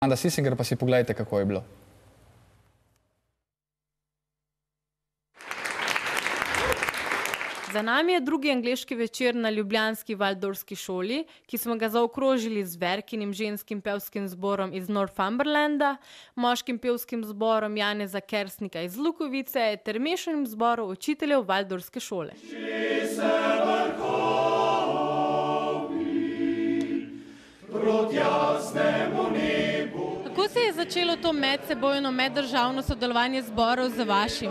Anda Sisinger pa si pogledajte, kako je bilo. Za nami je drugi angliški večer na Ljubljanski Valdorski šoli, ki smo ga zaokrožili z verkinim ženskim pevskim zborom iz Northumberlanda, moškim pevskim zborom Janeza Kersnika iz Lukovice ter mešanim zborom učiteljev Valdorske šole. Kako začelo to medsebojno meddržavno sodelovanje zborov z vašim?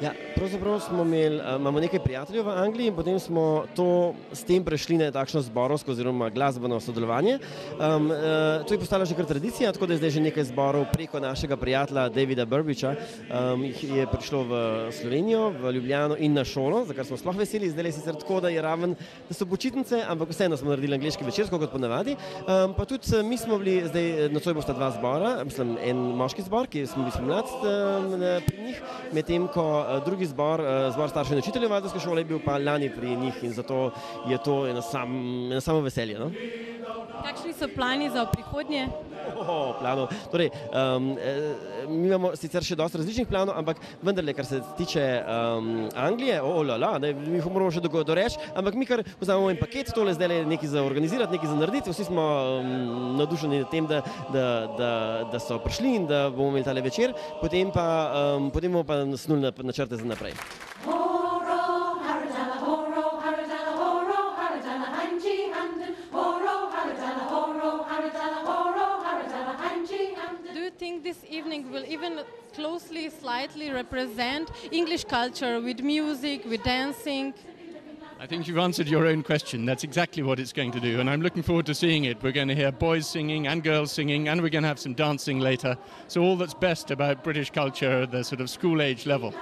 Ja, pravzaprav smo imeli, imamo nekaj prijateljev v Angliji in potem smo to s tem prešli na takšno zborovsko oziroma glasbeno sodelovanje. Um, uh, to je postala že kar tradicija, tako da je zdaj že nekaj zborov preko našega prijatelja Davida Burbiča, um, je prišlo v Slovenijo, v Ljubljano in na šolo, za kar smo sploh veseli. Zdaj je sicer tako, da je raven, da so počitnice, ampak vseeno smo naredili angliški večer, kot ponavadi. Um, pa tudi mi smo bili, zdaj nocoj bosta dva zbora, mislim, en moški zbor, ki smo bili mlad um, pri njih, medtem ko drugi zbor, zbor staršev in učiteljev Valdorske šole, je bil pa lani pri njih in zato je to eno, sam, eno samo veselje. No? Kakšni so plani za prihodnje? Oh, planov. Torej, um, mi imamo sicer še dosta različnih planov, ampak vendarle, kar se tiče um, Anglije, oh, la, la, ne, mi jih moramo še doreči, ampak mi kar vzamemo en paket, tole zdaj je nekaj za organizirati, nekaj za narediti, vsi smo um, navdušeni nad tem, da, da, da, da so prišli in da bomo imeli tale večer, potem pa, um, potem bomo pa nasnuli načrte za naprej. Evening will even closely, slightly represent English culture with music, with dancing. I think you've answered your own question. That's exactly what it's going to do, and I'm looking forward to seeing it. We're going to hear boys singing and girls singing, and we're going to have some dancing later. So, all that's best about British culture at the sort of school age level.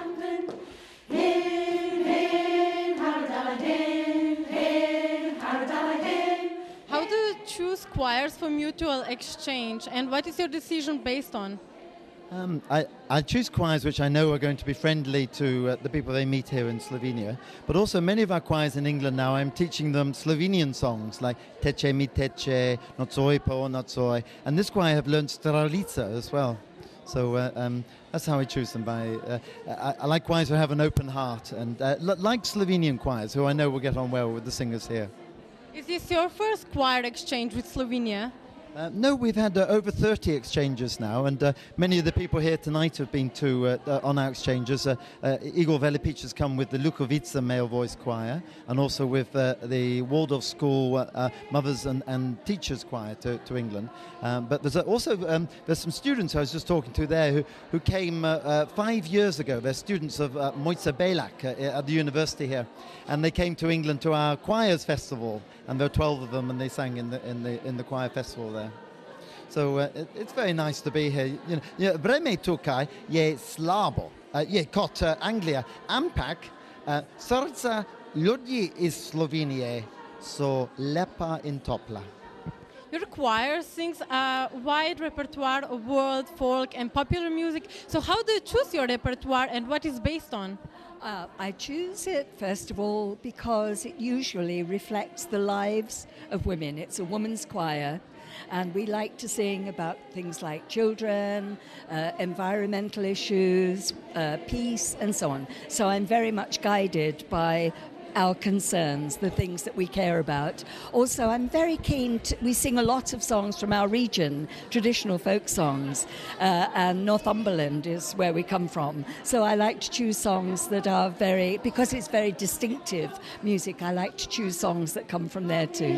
How do you choose choirs for mutual exchange, and what is your decision based on? Um, I, I, choose choirs which I know are going to be friendly to uh, the people they meet here in Slovenia. But also, many of our choirs in England now, I'm teaching them Slovenian songs like Teče mi teče, Nocoj po nocoj. And this choir have learned Stralica as well. So uh, um, that's how I choose them. By uh, I, I, like choirs who have an open heart, and uh, like Slovenian choirs, who I know will get on well with the singers here. Is this your first choir exchange with Slovenia? Uh, no, we've had uh, over 30 exchanges now, and uh, many of the people here tonight have been to uh, uh, on our exchanges. Uh, Igor Velipic has come with the Lukovica male voice choir, and also with the Waldorf School mothers and, and, teachers choir to, to England. Um, but there's also um, there's some students I was just talking to there who, who came five years ago. They're students of uh, Mojca Belak at the university here, and they came to England to our choirs festival, and there were 12 of them, and they sang in the in the in the choir festival there. So uh, it, it's very nice to be here. You know, you know vreme tukaj je slabo. Uh, je kot uh, Anglia. Ampak uh, srca ljudi iz Slovenije so lepa in topla. Your choir sings a wide repertoire of world, folk, and popular music. So, how do you choose your repertoire and what is based on? Uh, I choose it, first of all, because it usually reflects the lives of women. It's a woman's choir, and we like to sing about things like children, uh, environmental issues, uh, peace, and so on. So I'm very much guided by our concerns, the things that we care about. Also, I'm very keen to, we sing a lot of songs from our region, traditional folk songs, uh, and Northumberland is where we come from. So I like to choose songs that are very, because it's very distinctive music, I like to choose songs that come from there too.